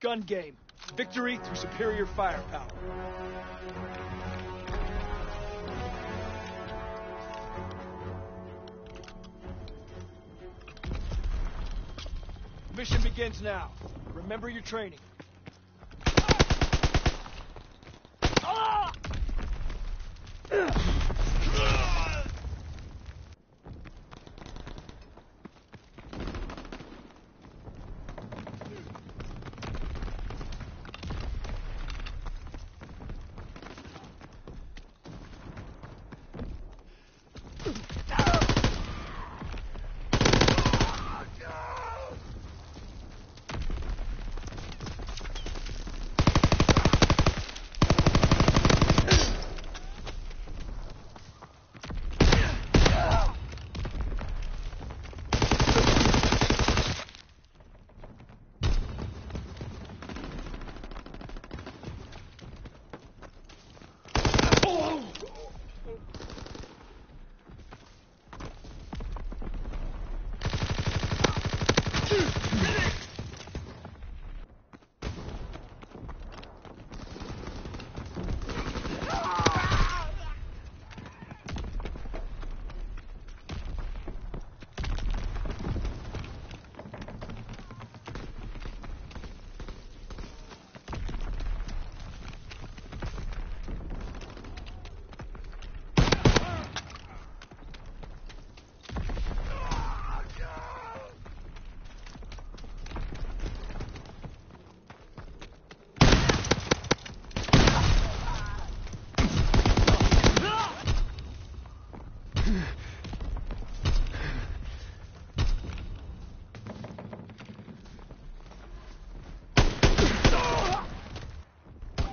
Gun game. Victory through superior firepower. Mission begins now. Remember your training. Ooh.